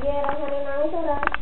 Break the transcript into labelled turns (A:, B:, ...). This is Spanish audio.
A: Bien, gracias, mi hermano.